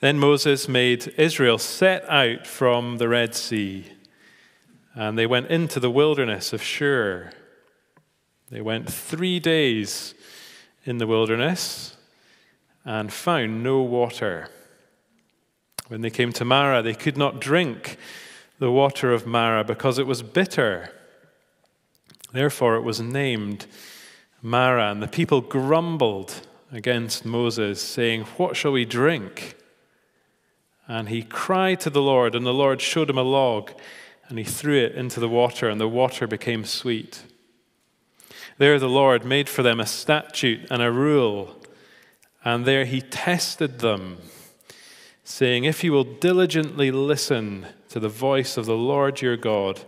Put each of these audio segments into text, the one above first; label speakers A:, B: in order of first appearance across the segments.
A: Then Moses made Israel set out from the Red Sea, and they went into the wilderness of Shur. They went three days in the wilderness and found no water. When they came to Marah, they could not drink the water of Marah because it was bitter. Therefore, it was named Marah, and the people grumbled against Moses, saying, What shall we drink? And he cried to the Lord, and the Lord showed him a log, and he threw it into the water, and the water became sweet. There the Lord made for them a statute and a rule, and there he tested them, saying, If you will diligently listen to the voice of the Lord your God,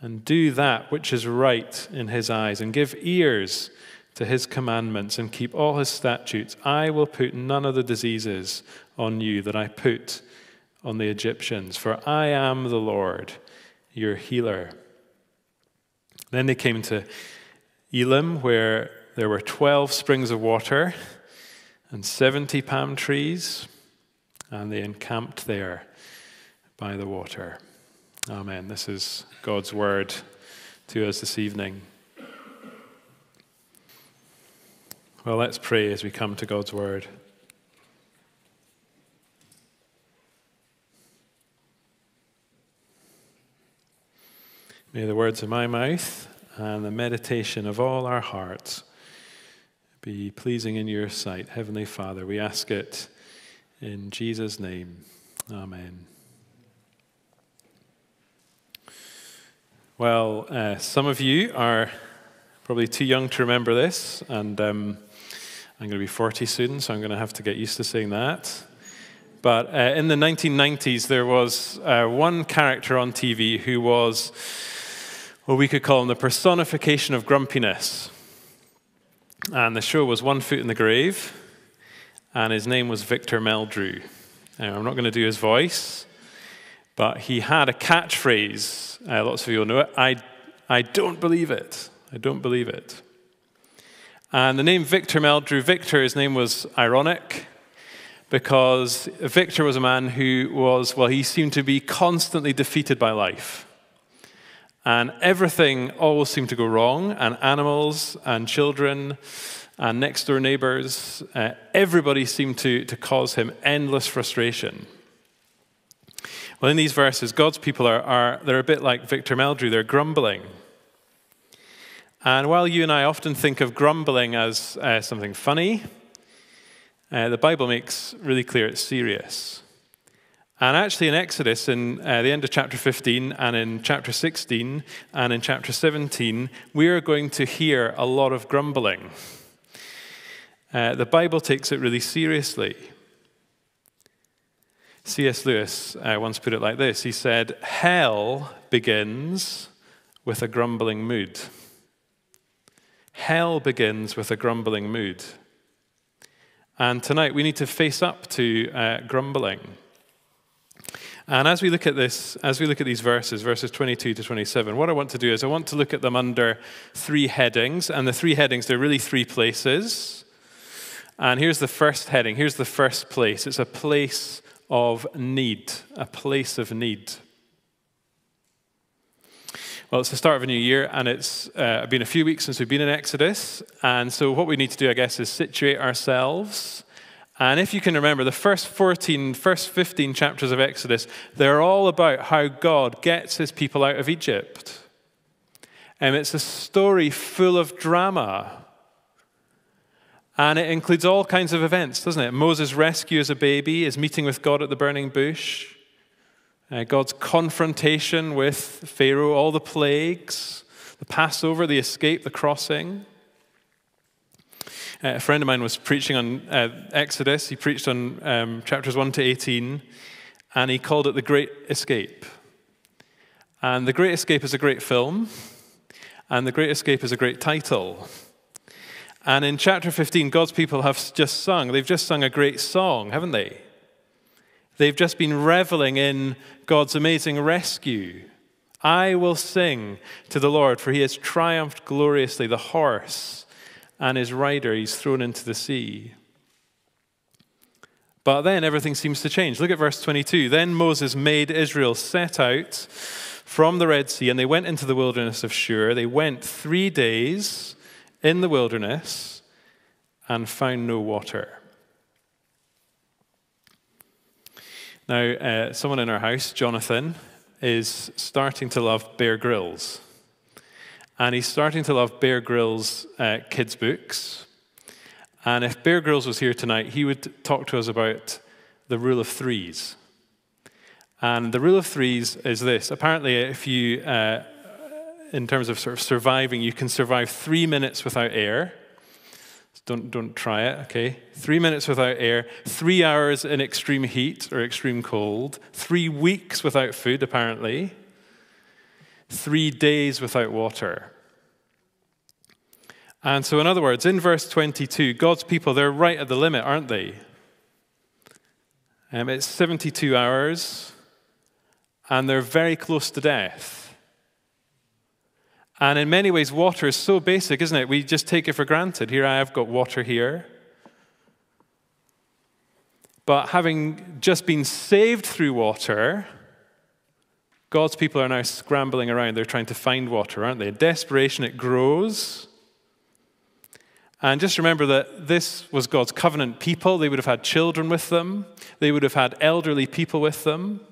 A: and do that which is right in his eyes, and give ears to his commandments, and keep all his statutes, I will put none of the diseases on you that I put on the Egyptians, for I am the Lord, your healer. Then they came to Elim, where there were 12 springs of water and 70 palm trees, and they encamped there by the water. Amen. This is God's word to us this evening. Well, let's pray as we come to God's word. May the words of my mouth and the meditation of all our hearts be pleasing in your sight. Heavenly Father, we ask it in Jesus' name. Amen. Well, uh, some of you are probably too young to remember this, and um, I'm going to be 40 soon, so I'm going to have to get used to saying that. But uh, in the 1990s, there was uh, one character on TV who was what we could call him the personification of grumpiness. And the show was One Foot in the Grave, and his name was Victor Meldrew. Now, I'm not going to do his voice, but he had a catchphrase uh, lots of you will know it. I, I don't believe it. I don't believe it. And the name Victor Meldrew, Victor, his name was ironic because Victor was a man who was, well, he seemed to be constantly defeated by life. And everything always seemed to go wrong, and animals and children and next door neighbors, uh, everybody seemed to, to cause him endless frustration. Well, in these verses, God's people are, are they're a bit like Victor Meldrew, they're grumbling. And while you and I often think of grumbling as uh, something funny, uh, the Bible makes really clear it's serious. And actually, in Exodus, in uh, the end of chapter 15, and in chapter 16, and in chapter 17, we are going to hear a lot of grumbling. Uh, the Bible takes it really seriously. C.S. Lewis uh, once put it like this He said, Hell begins with a grumbling mood. Hell begins with a grumbling mood. And tonight we need to face up to uh, grumbling. And as we look at this, as we look at these verses, verses 22 to 27, what I want to do is I want to look at them under three headings. And the three headings, they're really three places. And here's the first heading. Here's the first place. It's a place of need, a place of need. Well, it's the start of a new year, and it's uh, been a few weeks since we've been in Exodus. And so, what we need to do, I guess, is situate ourselves. And if you can remember, the first 14, first 15 chapters of Exodus, they're all about how God gets his people out of Egypt. And it's a story full of drama. And it includes all kinds of events, doesn't it? Moses' rescue as a baby, his meeting with God at the burning bush, uh, God's confrontation with Pharaoh, all the plagues, the Passover, the escape, the crossing. Uh, a friend of mine was preaching on uh, Exodus. He preached on um, chapters 1 to 18, and he called it The Great Escape. And The Great Escape is a great film, and The Great Escape is a great title. And in chapter 15, God's people have just sung. They've just sung a great song, haven't they? They've just been reveling in God's amazing rescue. I will sing to the Lord, for he has triumphed gloriously. The horse and his rider he's thrown into the sea. But then everything seems to change. Look at verse 22. Then Moses made Israel set out from the Red Sea, and they went into the wilderness of Shur. They went three days in the wilderness and found no water. Now, uh, someone in our house, Jonathan, is starting to love Bear Grylls. And he's starting to love Bear Grylls' uh, kids' books. And if Bear Grylls was here tonight, he would talk to us about the rule of threes. And the rule of threes is this apparently, if you, uh, in terms of sort of surviving, you can survive three minutes without air. Don't, don't try it, okay? Three minutes without air, three hours in extreme heat or extreme cold, three weeks without food, apparently, three days without water. And so, in other words, in verse 22, God's people, they're right at the limit, aren't they? Um, it's 72 hours, and they're very close to death. And in many ways, water is so basic, isn't it? We just take it for granted. Here I have got water here. But having just been saved through water, God's people are now scrambling around. They're trying to find water, aren't they? Desperation, it grows. And just remember that this was God's covenant people. They would have had children with them, they would have had elderly people with them.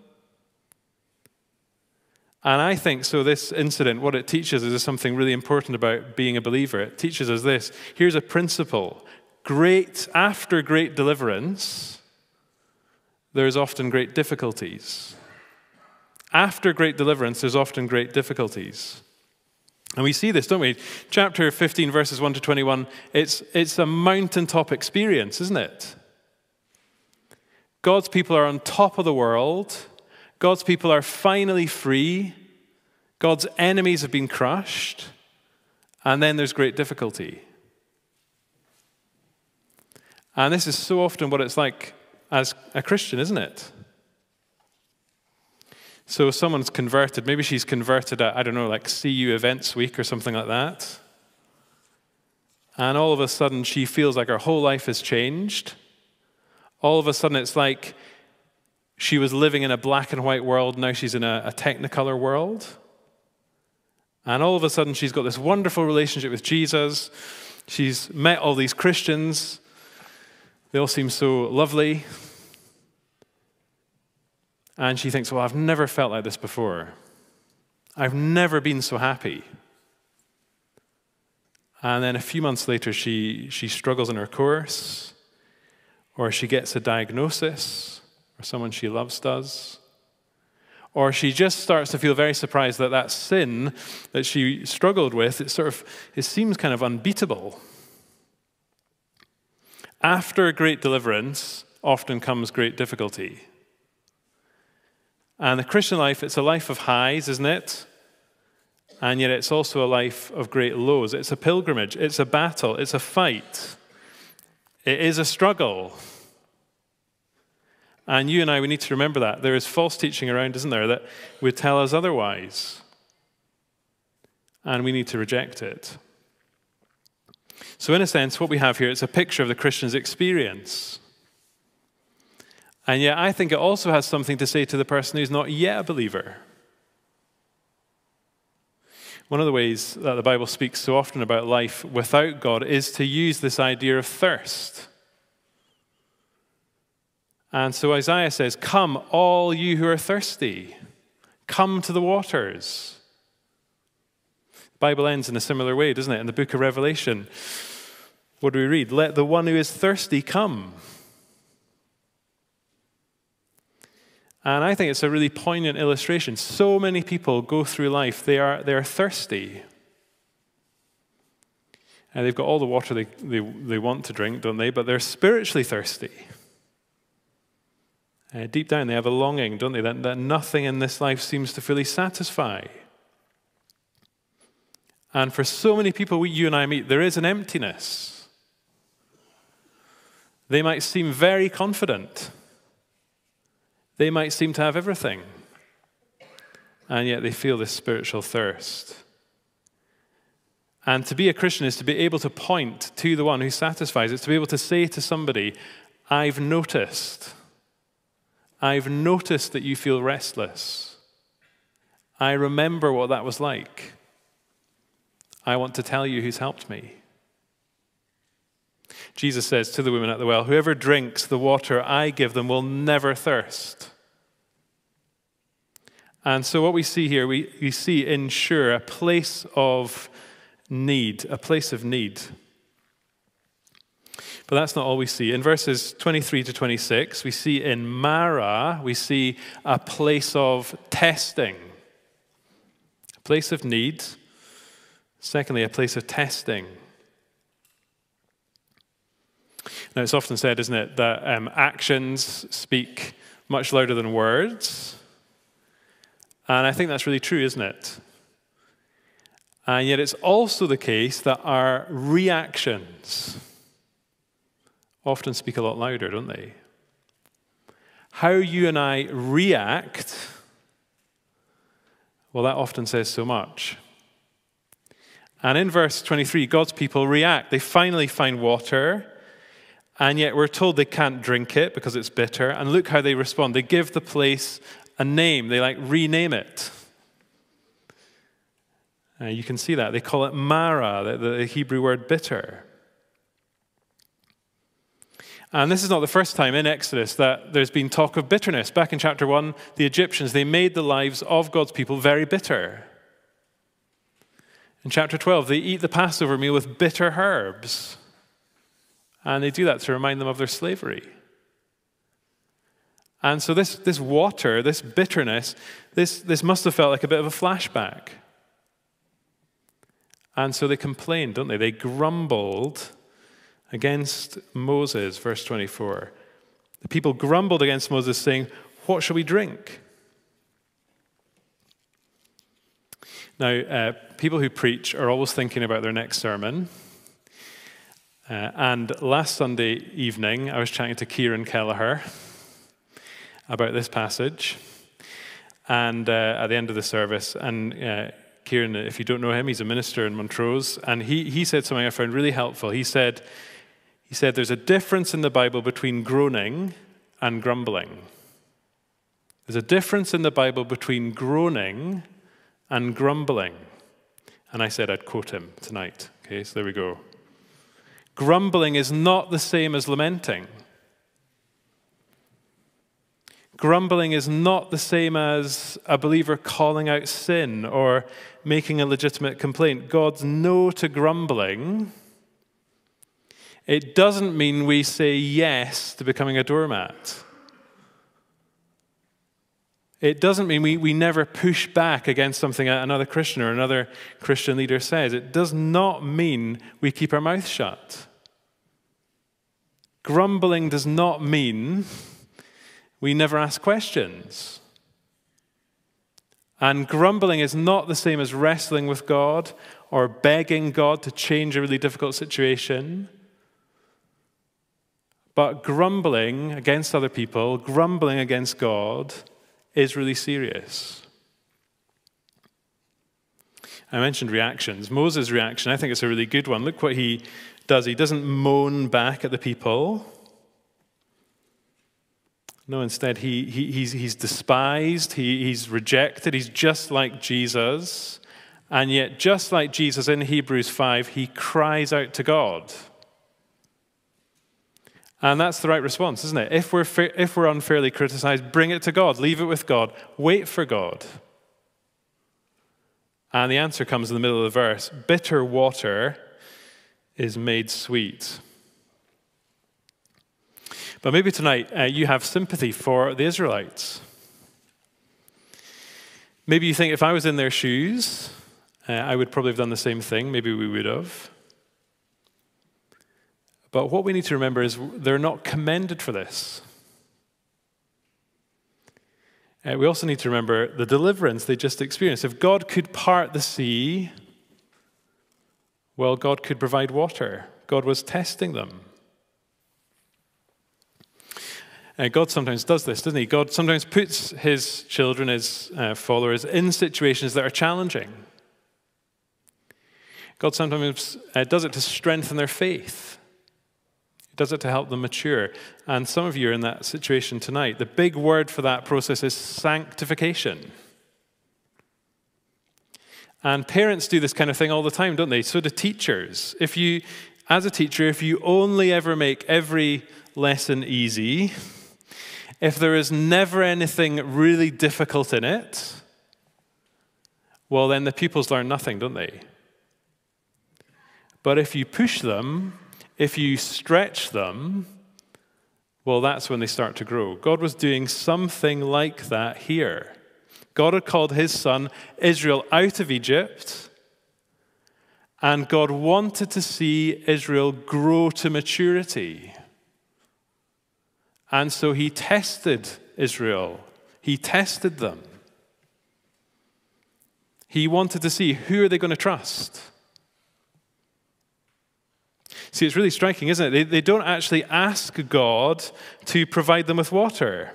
A: And I think so. This incident, what it teaches is something really important about being a believer. It teaches us this here's a principle great, after great deliverance, there's often great difficulties. After great deliverance, there's often great difficulties. And we see this, don't we? Chapter 15, verses 1 to 21, it's, it's a mountaintop experience, isn't it? God's people are on top of the world. God's people are finally free. God's enemies have been crushed. And then there's great difficulty. And this is so often what it's like as a Christian, isn't it? So someone's converted, maybe she's converted at, I don't know, like CU Events Week or something like that. And all of a sudden she feels like her whole life has changed. All of a sudden it's like she was living in a black and white world, now she's in a, a technicolor world. And all of a sudden she's got this wonderful relationship with Jesus. She's met all these Christians. They all seem so lovely. And she thinks, Well, I've never felt like this before. I've never been so happy. And then a few months later, she, she struggles in her course, or she gets a diagnosis, or someone she loves does. Or she just starts to feel very surprised that that sin that she struggled with, it sort of it seems kind of unbeatable. After great deliverance, often comes great difficulty. And the Christian life, it's a life of highs, isn't it? And yet it's also a life of great lows. It's a pilgrimage, it's a battle, it's a fight, it is a struggle. And you and I, we need to remember that. There is false teaching around, isn't there, that would tell us otherwise. And we need to reject it. So, in a sense, what we have here is a picture of the Christian's experience. And yet, I think it also has something to say to the person who's not yet a believer. One of the ways that the Bible speaks so often about life without God is to use this idea of thirst. And so Isaiah says, Come, all you who are thirsty, come to the waters. The Bible ends in a similar way, doesn't it? In the book of Revelation, what do we read? Let the one who is thirsty come. And I think it's a really poignant illustration. So many people go through life, they are, they are thirsty. And they've got all the water they, they, they want to drink, don't they? But they're spiritually thirsty. Uh, deep down, they have a longing, don't they? That, that nothing in this life seems to fully satisfy. And for so many people we, you and I meet, there is an emptiness. They might seem very confident. They might seem to have everything, and yet they feel this spiritual thirst. And to be a Christian is to be able to point to the one who satisfies. It's to be able to say to somebody, I've noticed. I've noticed that you feel restless. I remember what that was like. I want to tell you who's helped me. Jesus says to the woman at the well, Whoever drinks the water I give them will never thirst. And so, what we see here, we, we see in Shur a place of need, a place of need. But that's not all we see. In verses 23 to 26, we see in Marah, we see a place of testing, a place of need. Secondly, a place of testing. Now, it's often said, isn't it, that um, actions speak much louder than words. And I think that's really true, isn't it? And yet, it's also the case that our reactions often speak a lot louder, don't they? How you and I react, well, that often says so much. And in verse 23, God's people react. They finally find water, and yet we're told they can't drink it because it's bitter. And look how they respond. They give the place a name, they like rename it. Uh, you can see that. They call it Marah, the, the Hebrew word bitter. And this is not the first time in Exodus that there's been talk of bitterness. Back in chapter 1, the Egyptians, they made the lives of God's people very bitter. In chapter 12, they eat the Passover meal with bitter herbs. And they do that to remind them of their slavery. And so, this, this water, this bitterness, this, this must have felt like a bit of a flashback. And so they complained, don't they? They grumbled against Moses, verse 24. The people grumbled against Moses, saying, What shall we drink? Now, uh, people who preach are always thinking about their next sermon. Uh, and last Sunday evening, I was chatting to Kieran Kelleher about this passage. And uh, at the end of the service, and uh, Kieran, if you don't know him, he's a minister in Montrose, and he, he said something I found really helpful. He said, he said, There's a difference in the Bible between groaning and grumbling. There's a difference in the Bible between groaning and grumbling. And I said I'd quote him tonight. Okay, so there we go. Grumbling is not the same as lamenting. Grumbling is not the same as a believer calling out sin or making a legitimate complaint. God's no to grumbling. It doesn't mean we say yes to becoming a doormat. It doesn't mean we, we never push back against something another Christian or another Christian leader says. It does not mean we keep our mouth shut. Grumbling does not mean we never ask questions. And grumbling is not the same as wrestling with God or begging God to change a really difficult situation. But grumbling against other people, grumbling against God, is really serious. I mentioned reactions. Moses' reaction, I think it's a really good one. Look what he does. He doesn't moan back at the people. No, instead, he, he, he's, he's despised, he, he's rejected, he's just like Jesus. And yet, just like Jesus in Hebrews 5, he cries out to God. And that's the right response, isn't it? If we're, if we're unfairly criticized, bring it to God, leave it with God, wait for God. And the answer comes in the middle of the verse bitter water is made sweet. But maybe tonight uh, you have sympathy for the Israelites. Maybe you think if I was in their shoes, uh, I would probably have done the same thing. Maybe we would have. But what we need to remember is they're not commended for this. Uh, we also need to remember the deliverance they just experienced. If God could part the sea, well, God could provide water. God was testing them. Uh, God sometimes does this, doesn't He? God sometimes puts His children, His uh, followers, in situations that are challenging. God sometimes uh, does it to strengthen their faith. He does it to help them mature. And some of you are in that situation tonight. The big word for that process is sanctification. And parents do this kind of thing all the time, don't they? So do teachers. If you, as a teacher, if you only ever make every lesson easy, if there is never anything really difficult in it, well, then the pupils learn nothing, don't they? But if you push them, if you stretch them, well, that's when they start to grow. God was doing something like that here. God had called his son Israel out of Egypt, and God wanted to see Israel grow to maturity. And so he tested Israel, he tested them. He wanted to see who are they going to trust? See, it's really striking, isn't it? They, they don't actually ask God to provide them with water.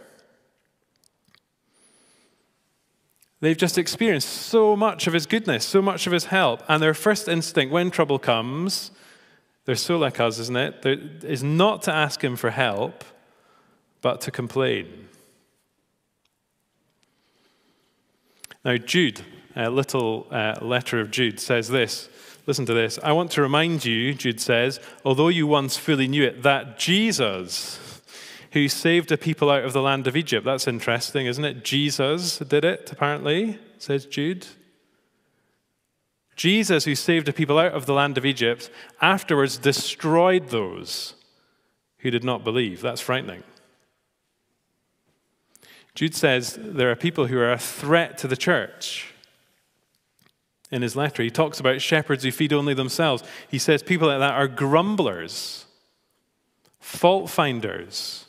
A: They've just experienced so much of His goodness, so much of His help, and their first instinct when trouble comes, they're so like us, isn't it? Is not to ask Him for help, but to complain. Now, Jude, a little uh, letter of Jude, says this Listen to this. I want to remind you, Jude says, although you once fully knew it, that Jesus, who saved a people out of the land of Egypt, that's interesting, isn't it? Jesus did it, apparently, says Jude. Jesus, who saved a people out of the land of Egypt, afterwards destroyed those who did not believe. That's frightening. Jude says there are people who are a threat to the church in his letter. He talks about shepherds who feed only themselves. He says people like that are grumblers, fault finders.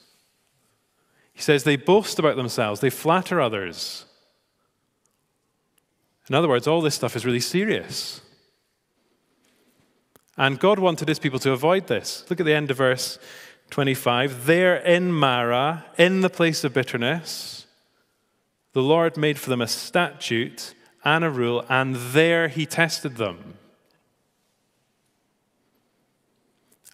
A: He says they boast about themselves, they flatter others. In other words, all this stuff is really serious. And God wanted his people to avoid this. Look at the end of verse 25. There in Marah, in the place of bitterness, the Lord made for them a statute and a rule, and there he tested them.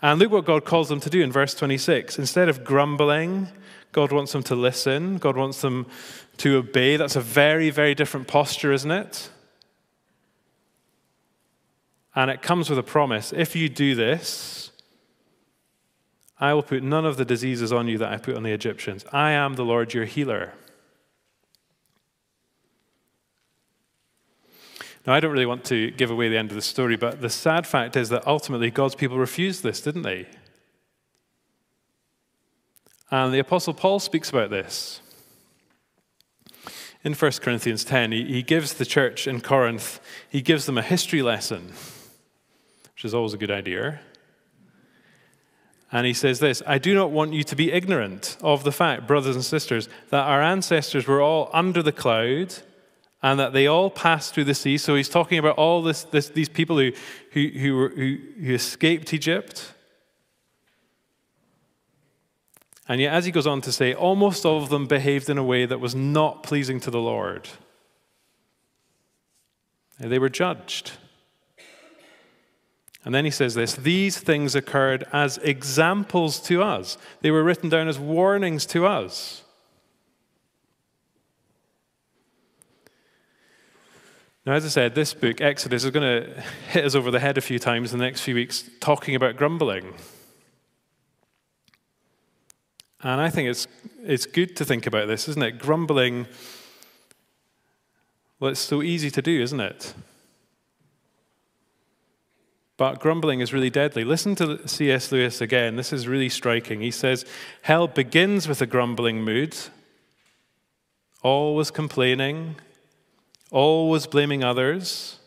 A: And look what God calls them to do in verse 26. Instead of grumbling, God wants them to listen, God wants them to obey. That's a very, very different posture, isn't it? And it comes with a promise if you do this, I will put none of the diseases on you that I put on the Egyptians. I am the Lord your healer. Now, I don't really want to give away the end of the story, but the sad fact is that ultimately God's people refused this, didn't they? And the Apostle Paul speaks about this. In 1 Corinthians 10, he, he gives the church in Corinth, he gives them a history lesson, which is always a good idea. And he says this I do not want you to be ignorant of the fact, brothers and sisters, that our ancestors were all under the cloud and that they all passed through the sea. So he's talking about all this, this these people who, who, who, were, who, who escaped Egypt. And yet, as he goes on to say, almost all of them behaved in a way that was not pleasing to the Lord. They were judged. And then he says this these things occurred as examples to us, they were written down as warnings to us. Now, as I said, this book, Exodus, is going to hit us over the head a few times in the next few weeks talking about grumbling. And I think it's, it's good to think about this, isn't it? Grumbling, well, it's so easy to do, isn't it? But grumbling is really deadly. Listen to C.S. Lewis again. This is really striking. He says, Hell begins with a grumbling mood, always complaining, always blaming others.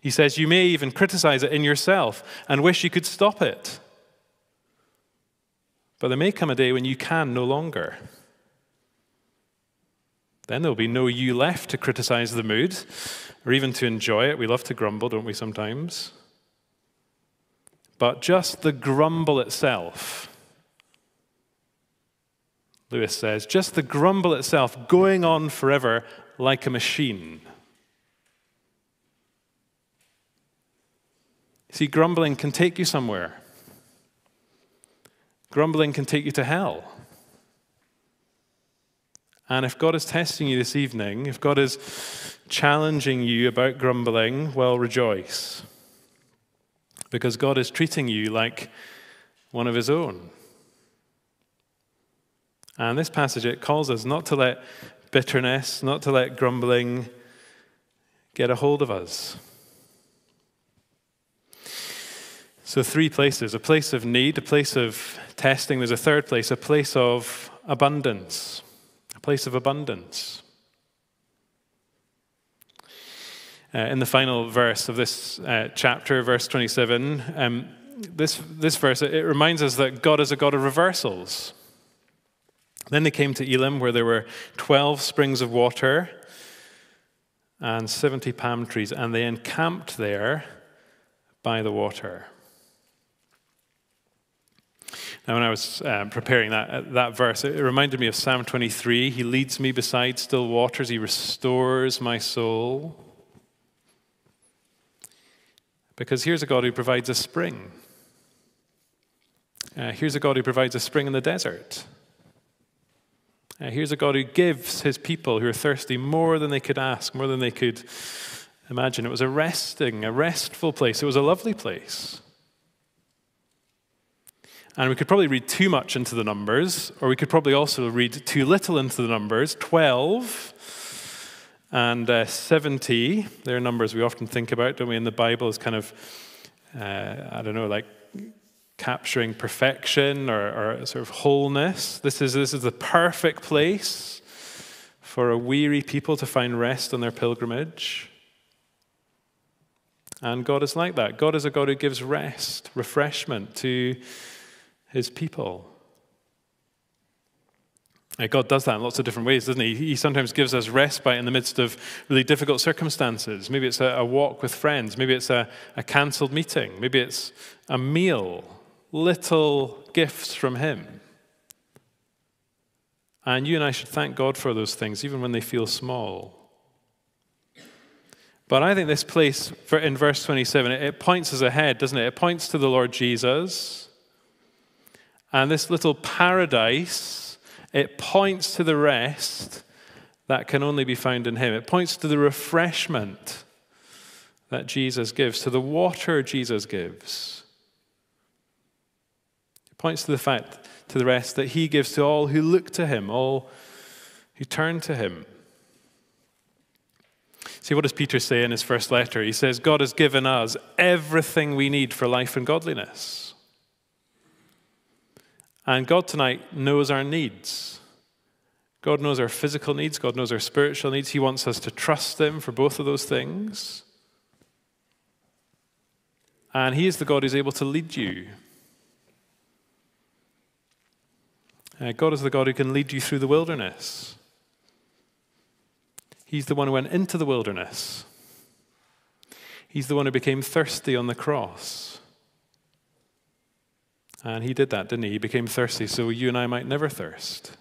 A: He says you may even criticize it in yourself and wish you could stop it. But there may come a day when you can no longer. Then there'll be no you left to criticize the mood or even to enjoy it. We love to grumble, don't we, sometimes? But just the grumble itself, Lewis says, just the grumble itself going on forever like a machine. See, grumbling can take you somewhere. Grumbling can take you to hell. And if God is testing you this evening, if God is challenging you about grumbling, well, rejoice. Because God is treating you like one of his own. And this passage, it calls us not to let bitterness, not to let grumbling get a hold of us. So, three places a place of need, a place of testing. There's a third place, a place of abundance. A place of abundance. Uh, in the final verse of this uh, chapter, verse 27, um, this, this verse, it reminds us that God is a God of reversals. Then they came to Elim, where there were 12 springs of water and 70 palm trees, and they encamped there by the water. Now, when I was um, preparing that, uh, that verse, it reminded me of Psalm 23. He leads me beside still waters, He restores my soul. Because here's a God who provides a spring. Uh, here's a God who provides a spring in the desert. Uh, here's a God who gives his people who are thirsty more than they could ask, more than they could imagine. It was a resting, a restful place. It was a lovely place. And we could probably read too much into the numbers, or we could probably also read too little into the numbers. 12 and uh, 70, they're numbers we often think about, don't we, in the Bible as kind of, uh, I don't know, like capturing perfection or, or sort of wholeness. This is, this is the perfect place for a weary people to find rest on their pilgrimage. And God is like that. God is a God who gives rest, refreshment to his people. God does that in lots of different ways, doesn't he? He sometimes gives us respite in the midst of really difficult circumstances. Maybe it's a, a walk with friends. Maybe it's a, a cancelled meeting. Maybe it's a meal. Little gifts from him. And you and I should thank God for those things, even when they feel small. But I think this place in verse 27, it points us ahead, doesn't it? It points to the Lord Jesus. And this little paradise, it points to the rest that can only be found in Him. It points to the refreshment that Jesus gives, to the water Jesus gives. Points to the fact, to the rest that He gives to all who look to Him, all who turn to Him. See, what does Peter say in his first letter? He says, God has given us everything we need for life and godliness. And God tonight knows our needs. God knows our physical needs, God knows our spiritual needs. He wants us to trust Him for both of those things. And He is the God who's able to lead you. Uh, God is the God who can lead you through the wilderness. He's the one who went into the wilderness. He's the one who became thirsty on the cross. And he did that, didn't he? He became thirsty so you and I might never thirst.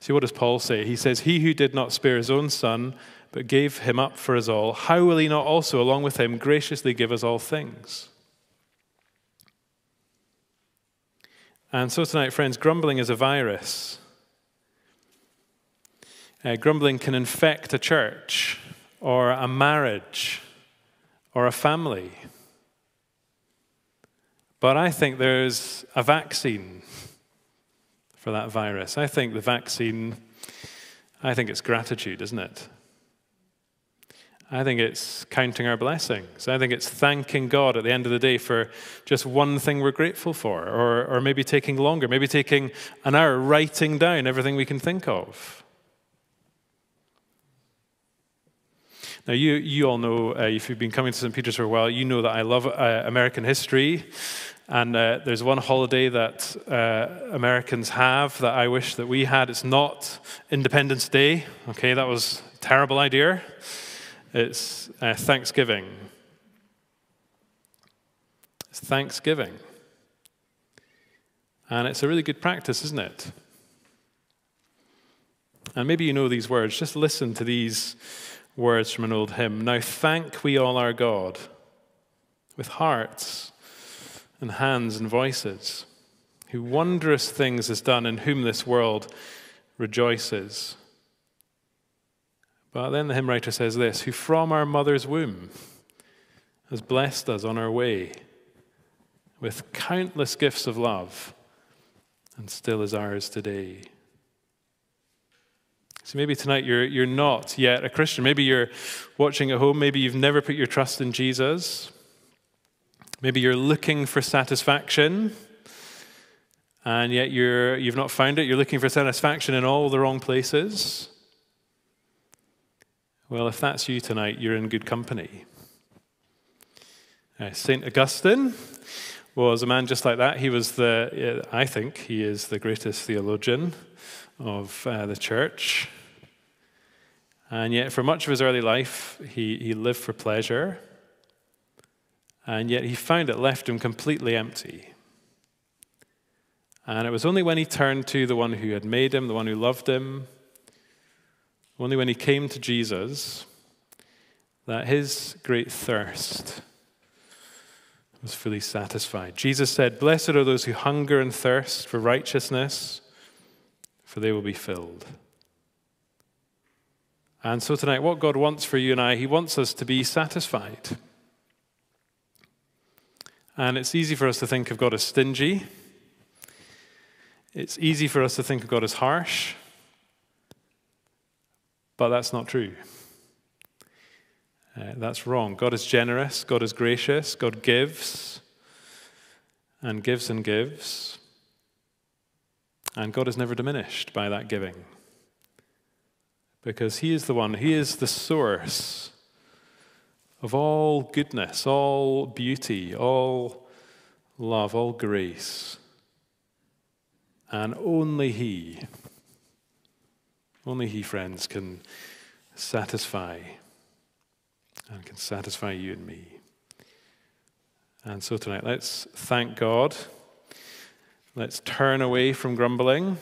A: See, what does Paul say? He says, He who did not spare his own son, but gave him up for us all, how will he not also, along with him, graciously give us all things? And so tonight, friends, grumbling is a virus. Uh, grumbling can infect a church or a marriage or a family. But I think there's a vaccine for that virus. I think the vaccine, I think it's gratitude, isn't it? I think it's counting our blessings. I think it's thanking God at the end of the day for just one thing we're grateful for, or, or maybe taking longer, maybe taking an hour writing down everything we can think of. Now, you, you all know, uh, if you've been coming to St. Peter's for a while, you know that I love uh, American history. And uh, there's one holiday that uh, Americans have that I wish that we had. It's not Independence Day. Okay, that was a terrible idea. It's uh, Thanksgiving. It's Thanksgiving. And it's a really good practice, isn't it? And maybe you know these words. Just listen to these words from an old hymn. Now thank we all our God with hearts and hands and voices, who wondrous things has done, in whom this world rejoices. But then the hymn writer says this who from our mother's womb has blessed us on our way with countless gifts of love and still is ours today. So maybe tonight you're, you're not yet a Christian. Maybe you're watching at home. Maybe you've never put your trust in Jesus. Maybe you're looking for satisfaction and yet you're, you've not found it. You're looking for satisfaction in all the wrong places. Well, if that's you tonight, you're in good company. Uh, St. Augustine was a man just like that. He was the, I think, he is the greatest theologian of uh, the church. And yet, for much of his early life, he, he lived for pleasure. And yet, he found it left him completely empty. And it was only when he turned to the one who had made him, the one who loved him, only when he came to Jesus, that his great thirst was fully satisfied. Jesus said, Blessed are those who hunger and thirst for righteousness, for they will be filled. And so tonight, what God wants for you and I, He wants us to be satisfied. And it's easy for us to think of God as stingy. It's easy for us to think of God as harsh. But that's not true. Uh, that's wrong. God is generous, God is gracious, God gives and gives and gives. And God is never diminished by that giving. Because He is the one, He is the source of all goodness, all beauty, all love, all grace. And only He, only He, friends, can satisfy and can satisfy you and me. And so tonight, let's thank God. Let's turn away from grumbling.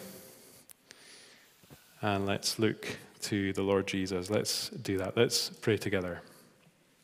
A: And let's look to the Lord Jesus. Let's do that. Let's pray together.